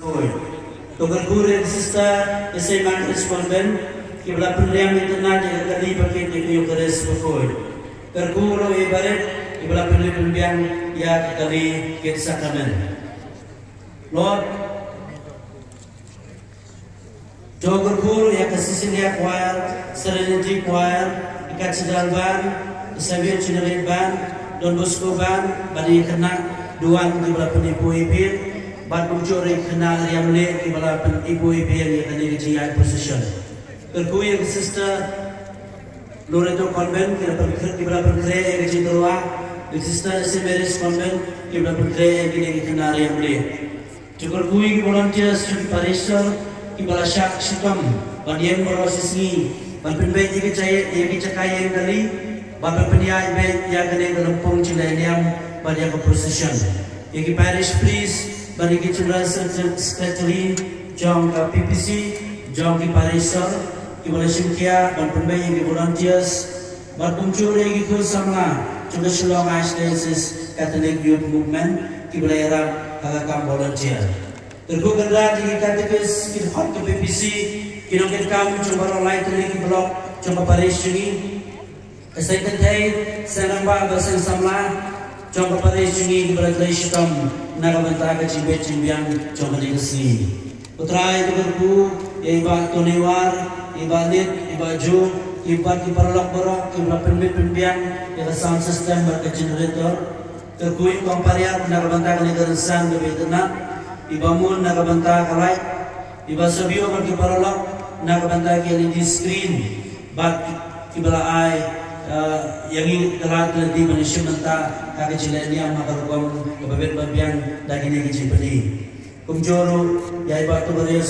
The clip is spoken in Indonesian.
Tugar guru sister SMA correspondent kibla pendiam internet yang kali pakai di kayu keres bukoi. Terguru ibarat kibla pendiam ya kali ke sakramen. Lord Jogur guru ya kasisilia choir, Serenity choir, ikat sedal ban, Xavier Generate ban, Don Bosco ban, bani kena duan kibla penipu ibir, bat mencuri kenal yang le di balapan ibu ibu yang yang di GI position. Terkui yang sister Loreto Convent di balapan kere yang di Terua, di sister St. Mary's Convent di balapan kere yang di kenal yang le. Cukup kui volunteers di Parisor di balasak sikam, bandian berosis ni, banpin bayi yang caya yang cakai yang kali, bapak peniai bayi yang kena dalam pung cilai yang pada position. Yang parish priest bagi kita sekretari jong ke PPC jong ke Parisar ke Malaysia Kia dan pembayi ke volunteers. Berkumpul lagi ke sama juga Shillong Archdiocese Catholic Youth Movement ke belayar agakam volunteer. Tergu kerja di katekis kita hot ke PPC kita kita kamu coba orang lain terlebih blok coba Parisar ini saya saya nampak bahasa samlah Parisar ini di belayar Shitam nagamanta ka chimbe chimbyang chomani kasi utrai tu berku ya iba toniwar iba lit iba ju iba ki paralak borok iba pembe pembyang ya sound system generator. Terkui kompariat nagamanta ka negara san gabe tena. Iba mun nagamanta ka light iba sabio ber ki paralak nagamanta ka screen. Bat kibala ai yang ini telah terjadi manusia mentah kaki cilen yang makarugam kebabit babian daging yang kecil beli kumjoro ya berius